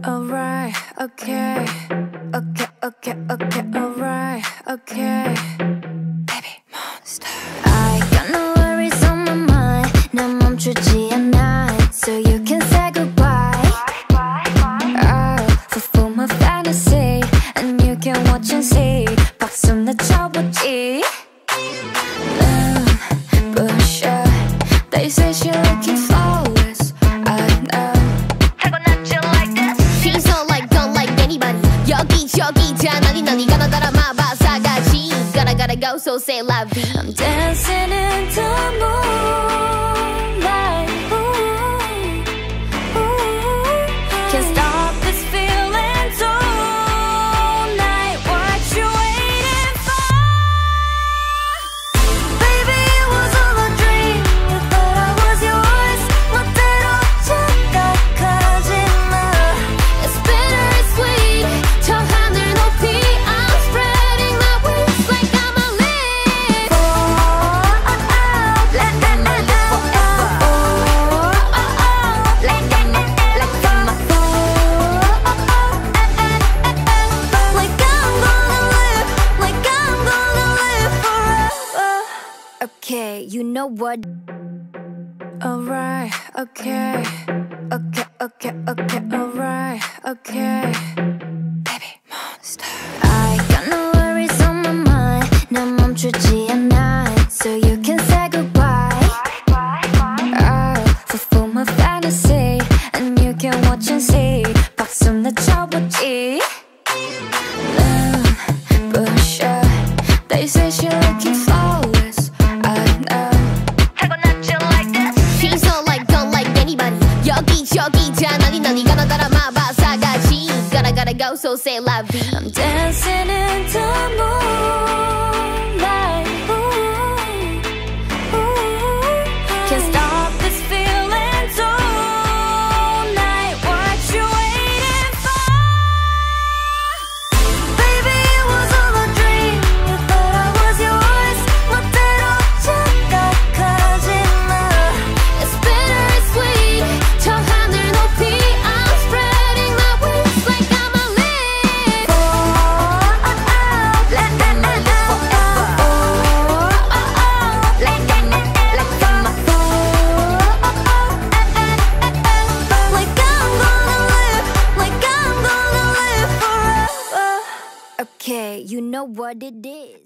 Alright, okay, okay, okay, okay, alright, okay. Baby monster. I got no worries on my mind. 난 멈추지 않아. So you can say goodbye. I'll fulfill my fantasy, and you can watch and see. 박수 내 쳐보지. 음, push up. They say she looking So say la vie I'm dancing in the moonlight. you know what Alright, okay, okay, okay, okay, alright, okay. Baby monster. I got no worries on my mind. 난 멈추지 않아. So you can say goodbye. I'll fulfill my fantasy, and you can watch and see. 박수 내 쳐보지. So say la vie I'm dancing in the moonlight. You know what it is